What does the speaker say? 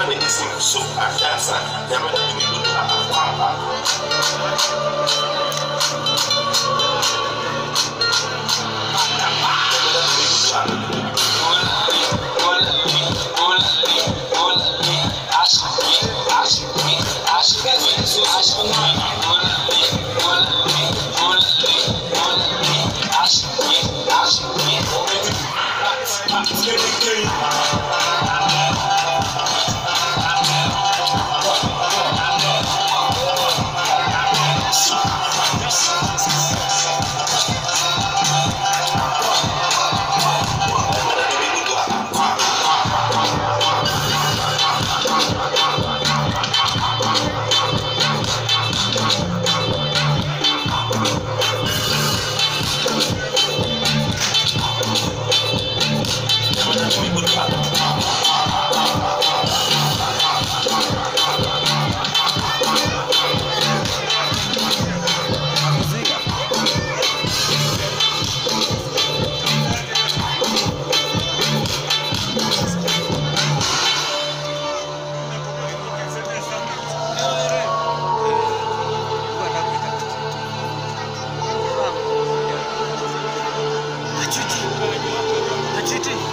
money is in so I can't sign. Never let me go to a pop. GT.